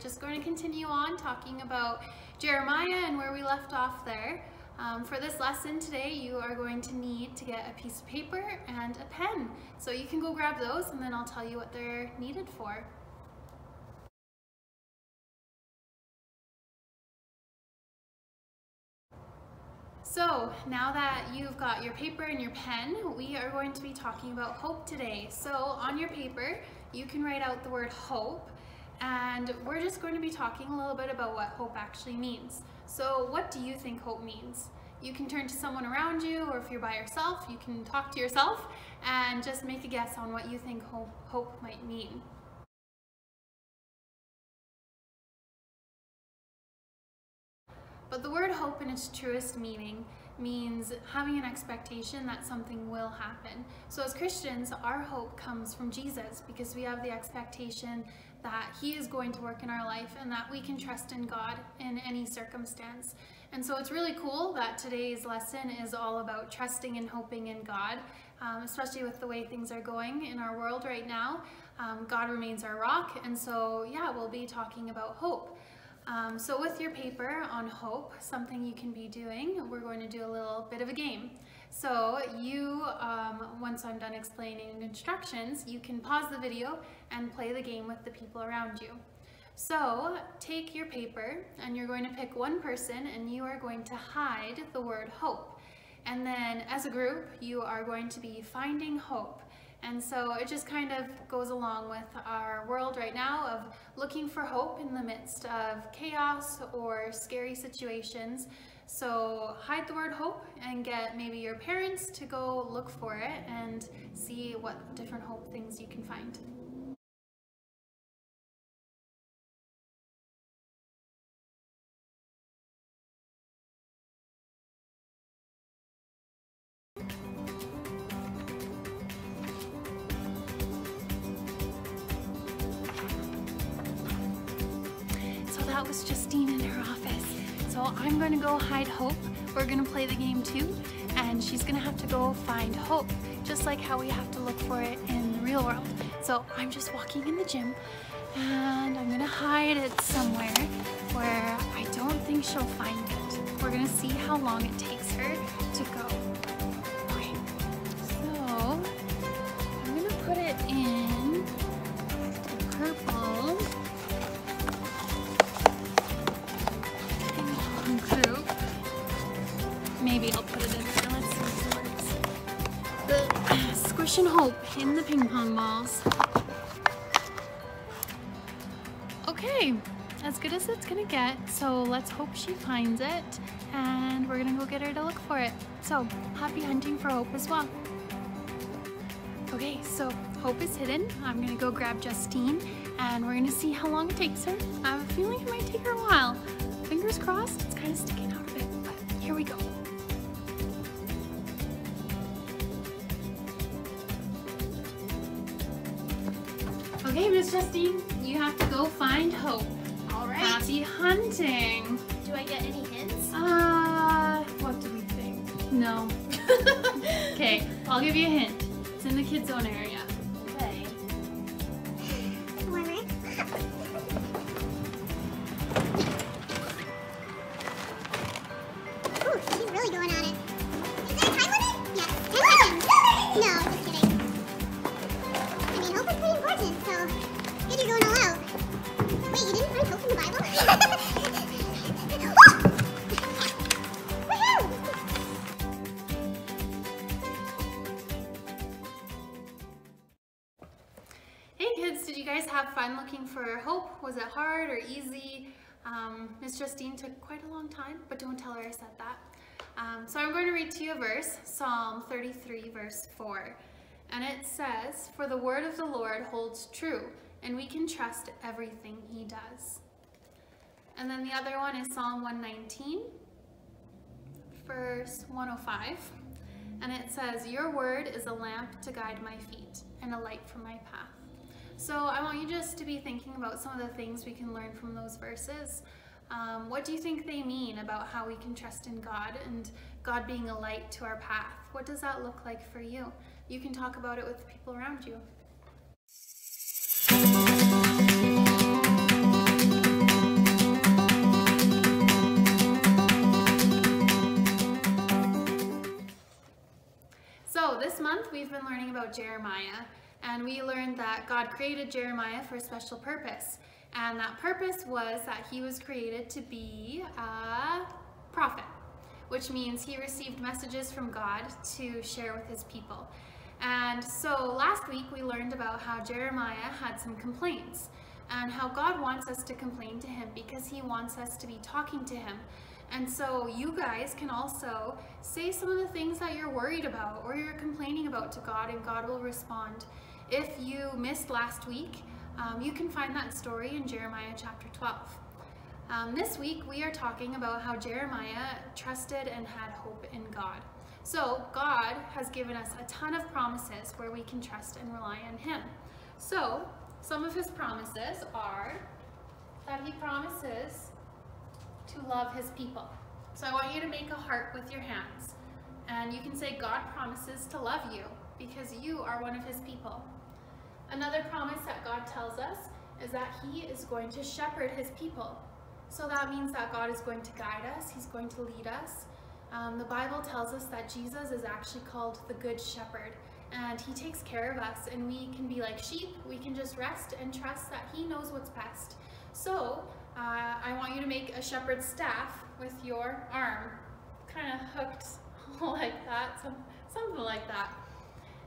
just going to continue on talking about Jeremiah and where we left off there. Um, for this lesson today, you are going to need to get a piece of paper and a pen. So you can go grab those and then I'll tell you what they're needed for. So now that you've got your paper and your pen, we are going to be talking about hope today. So on your paper, you can write out the word hope and we're just going to be talking a little bit about what hope actually means. So what do you think hope means? You can turn to someone around you or if you're by yourself, you can talk to yourself and just make a guess on what you think hope, hope might mean. But the word hope in its truest meaning means having an expectation that something will happen. So as Christians, our hope comes from Jesus because we have the expectation that he is going to work in our life and that we can trust in God in any circumstance. And so it's really cool that today's lesson is all about trusting and hoping in God, um, especially with the way things are going in our world right now. Um, God remains our rock, and so yeah, we'll be talking about hope. Um, so with your paper on hope, something you can be doing, we're going to do a little bit of a game. So you, um, once I'm done explaining instructions, you can pause the video and play the game with the people around you. So take your paper and you're going to pick one person and you are going to hide the word hope. And then as a group, you are going to be finding hope. And so it just kind of goes along with our world right now of looking for hope in the midst of chaos or scary situations. So hide the word hope and get maybe your parents to go look for it and see what different hope things you can find. So that was Justine in her office. So I'm gonna go hide Hope. We're gonna play the game too, and she's gonna have to go find Hope, just like how we have to look for it in the real world. So I'm just walking in the gym, and I'm gonna hide it somewhere where I don't think she'll find it. We're gonna see how long it takes her to go. Okay, so I'm gonna put it in Hope in the ping pong balls. Okay, as good as it's gonna get. So let's hope she finds it and we're gonna go get her to look for it. So happy hunting for Hope as well. Okay, so Hope is hidden. I'm gonna go grab Justine and we're gonna see how long it takes her. I have a feeling it might take her a while. Fingers crossed, it's kind of sticking out a bit, but here we go. Justine, you have to go find Hope. All right. Happy hunting. Do I get any hints? Uh, what do we think? No. okay, I'll give you a hint. It's in the kids zone area. Fun looking for Hope? Was it hard or easy? Um, Miss Justine took quite a long time, but don't tell her I said that. Um, so I'm going to read to you a verse, Psalm 33 verse 4. And it says, For the word of the Lord holds true, and we can trust everything he does. And then the other one is Psalm 119, verse 105. And it says, Your word is a lamp to guide my feet and a light for my path. So I want you just to be thinking about some of the things we can learn from those verses. Um, what do you think they mean about how we can trust in God and God being a light to our path? What does that look like for you? You can talk about it with the people around you. So this month we've been learning about Jeremiah and we learned that God created Jeremiah for a special purpose. And that purpose was that he was created to be a prophet, which means he received messages from God to share with his people. And so last week we learned about how Jeremiah had some complaints and how God wants us to complain to him because he wants us to be talking to him. And so you guys can also say some of the things that you're worried about or you're complaining about to God and God will respond. If you missed last week, um, you can find that story in Jeremiah chapter 12. Um, this week we are talking about how Jeremiah trusted and had hope in God. So God has given us a ton of promises where we can trust and rely on Him. So some of His promises are that He promises to love His people. So I want you to make a heart with your hands and you can say God promises to love you because you are one of His people. Another promise that God tells us is that He is going to shepherd His people. So that means that God is going to guide us, He's going to lead us. Um, the Bible tells us that Jesus is actually called the Good Shepherd and He takes care of us and we can be like sheep, we can just rest and trust that He knows what's best. So uh, I want you to make a shepherd's staff with your arm kind of hooked like that, some, something like that.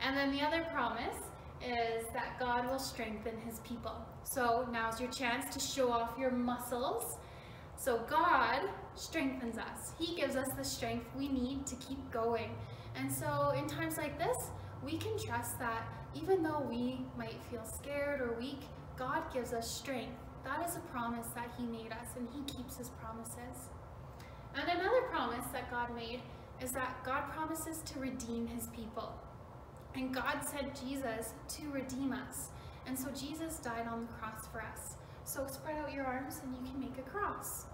And then the other promise is that God will strengthen his people. So now's your chance to show off your muscles. So God strengthens us. He gives us the strength we need to keep going. And so in times like this, we can trust that even though we might feel scared or weak, God gives us strength. That is a promise that he made us and he keeps his promises. And another promise that God made is that God promises to redeem his people. And God sent Jesus to redeem us. And so Jesus died on the cross for us. So spread out your arms and you can make a cross.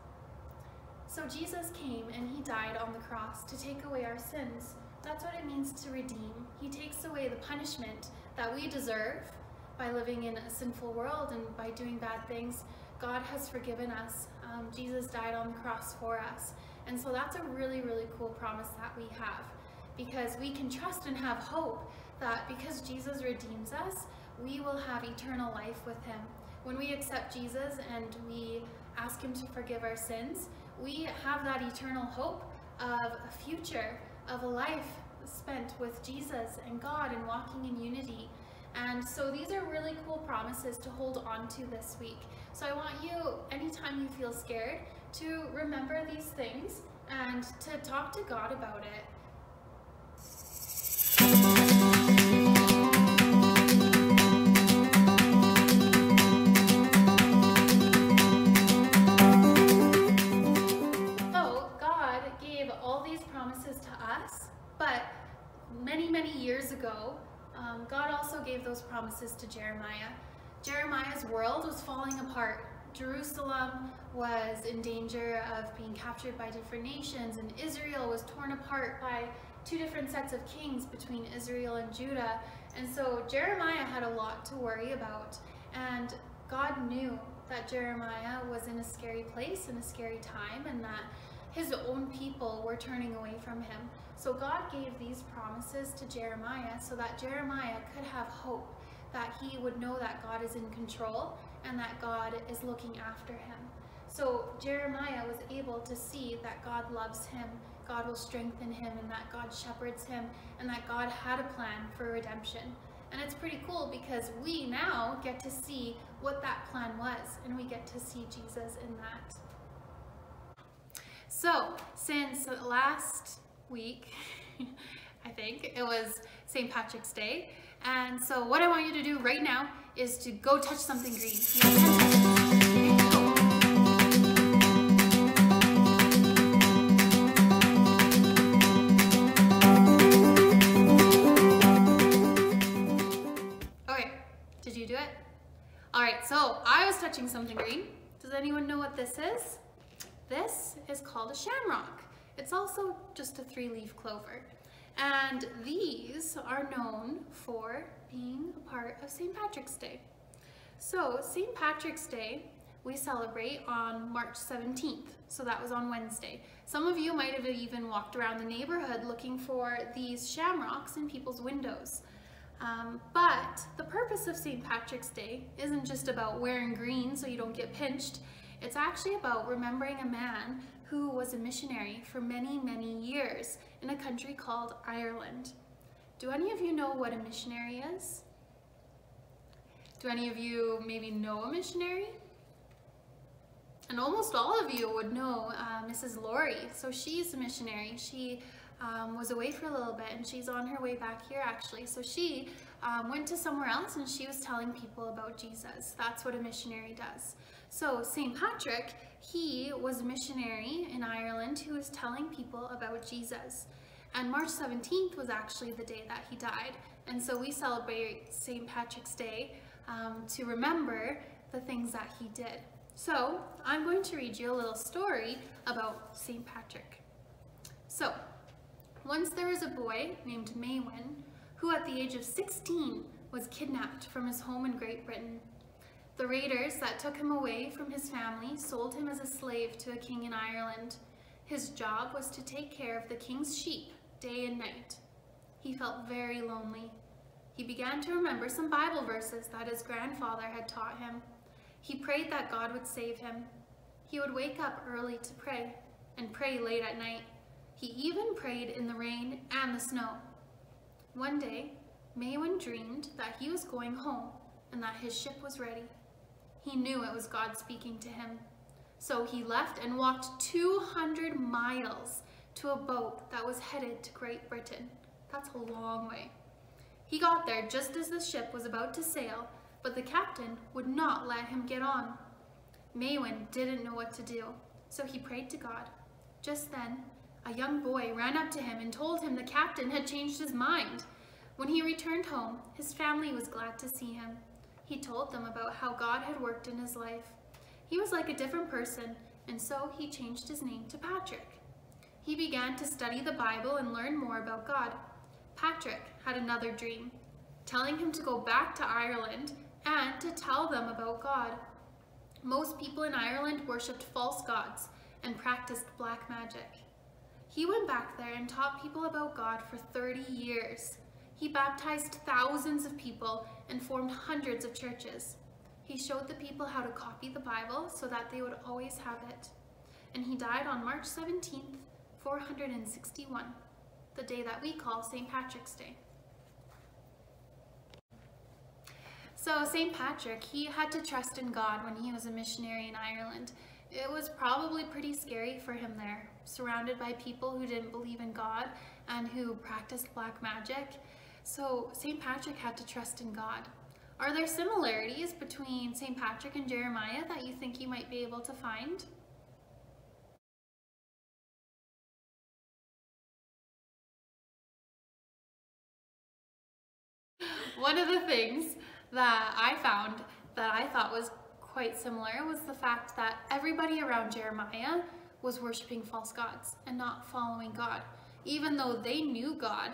So Jesus came and he died on the cross to take away our sins. That's what it means to redeem. He takes away the punishment that we deserve by living in a sinful world and by doing bad things. God has forgiven us. Um, Jesus died on the cross for us. And so that's a really, really cool promise that we have because we can trust and have hope that because Jesus redeems us, we will have eternal life with him. When we accept Jesus and we ask him to forgive our sins, we have that eternal hope of a future, of a life spent with Jesus and God and walking in unity. And so these are really cool promises to hold on to this week. So I want you, anytime you feel scared, to remember these things and to talk to God about it. Many, many years ago, um, God also gave those promises to Jeremiah. Jeremiah's world was falling apart. Jerusalem was in danger of being captured by different nations, and Israel was torn apart by two different sets of kings between Israel and Judah. And so Jeremiah had a lot to worry about, and God knew that Jeremiah was in a scary place in a scary time, and that his own people were turning away from him. So God gave these promises to Jeremiah so that Jeremiah could have hope that he would know that God is in control and that God is looking after him. So Jeremiah was able to see that God loves him, God will strengthen him, and that God shepherds him, and that God had a plan for redemption. And it's pretty cool because we now get to see what that plan was, and we get to see Jesus in that. So, since last week, I think it was St. Patrick's Day, and so what I want you to do right now is to go touch something green. You have 10 seconds. Okay, go. Okay, did you do it? All right, so I was touching something green. Does anyone know what this is? This is called a shamrock. It's also just a three-leaf clover. And these are known for being a part of St. Patrick's Day. So St. Patrick's Day we celebrate on March 17th, so that was on Wednesday. Some of you might have even walked around the neighborhood looking for these shamrocks in people's windows. Um, but the purpose of St. Patrick's Day isn't just about wearing green so you don't get pinched. It's actually about remembering a man who was a missionary for many, many years in a country called Ireland. Do any of you know what a missionary is? Do any of you maybe know a missionary? And almost all of you would know uh, Mrs. Laurie. So she's a missionary. She um, was away for a little bit and she's on her way back here actually. So she um, went to somewhere else and she was telling people about Jesus. That's what a missionary does. So St. Patrick, he was a missionary in Ireland who was telling people about Jesus. And March 17th was actually the day that he died. And so we celebrate St. Patrick's Day um, to remember the things that he did. So I'm going to read you a little story about St. Patrick. So once there was a boy named Maewyn who at the age of 16 was kidnapped from his home in Great Britain. The raiders that took him away from his family sold him as a slave to a king in Ireland. His job was to take care of the king's sheep day and night. He felt very lonely. He began to remember some Bible verses that his grandfather had taught him. He prayed that God would save him. He would wake up early to pray and pray late at night. He even prayed in the rain and the snow. One day, Maewyn dreamed that he was going home and that his ship was ready. He knew it was God speaking to him. So he left and walked 200 miles to a boat that was headed to Great Britain. That's a long way. He got there just as the ship was about to sail but the captain would not let him get on. Maewyn didn't know what to do, so he prayed to God. Just then, a young boy ran up to him and told him the captain had changed his mind. When he returned home, his family was glad to see him. He told them about how God had worked in his life. He was like a different person, and so he changed his name to Patrick. He began to study the Bible and learn more about God. Patrick had another dream, telling him to go back to Ireland and to tell them about God. Most people in Ireland worshipped false gods and practiced black magic. He went back there and taught people about God for 30 years. He baptized thousands of people and formed hundreds of churches. He showed the people how to copy the Bible so that they would always have it. And he died on March 17th, 461, the day that we call St. Patrick's Day. So St. Patrick, he had to trust in God when he was a missionary in Ireland. It was probably pretty scary for him there, surrounded by people who didn't believe in God and who practiced black magic. So St. Patrick had to trust in God. Are there similarities between St. Patrick and Jeremiah that you think you might be able to find? One of the things that I found that I thought was quite similar was the fact that everybody around Jeremiah was worshiping false gods and not following God. Even though they knew God,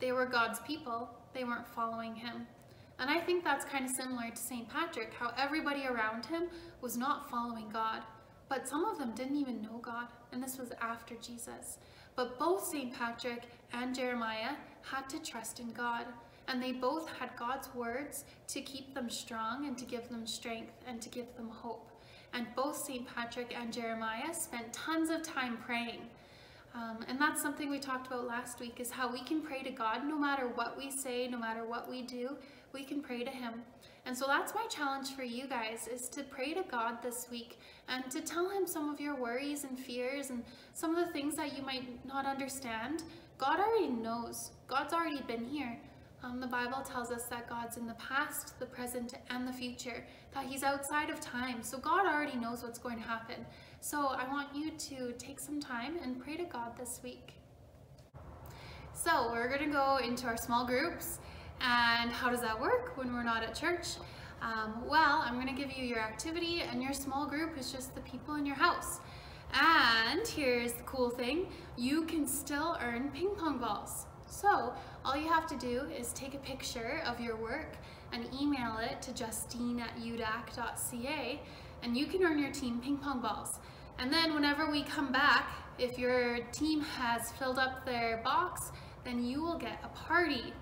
they were God's people, they weren't following him. And I think that's kind of similar to St. Patrick, how everybody around him was not following God. But some of them didn't even know God, and this was after Jesus. But both St. Patrick and Jeremiah had to trust in God and they both had God's words to keep them strong and to give them strength and to give them hope. And both St. Patrick and Jeremiah spent tons of time praying. Um, and that's something we talked about last week is how we can pray to God no matter what we say, no matter what we do, we can pray to him. And so that's my challenge for you guys is to pray to God this week and to tell him some of your worries and fears and some of the things that you might not understand. God already knows. God's already been here. Um, the Bible tells us that God's in the past, the present, and the future, that he's outside of time. So God already knows what's going to happen. So I want you to take some time and pray to God this week. So we're going to go into our small groups. And how does that work when we're not at church? Um, well, I'm going to give you your activity and your small group is just the people in your house. And here's the cool thing, you can still earn ping pong balls. So all you have to do is take a picture of your work and email it to justine at udac.ca and you can earn your team ping pong balls. And then whenever we come back, if your team has filled up their box, then you will get a party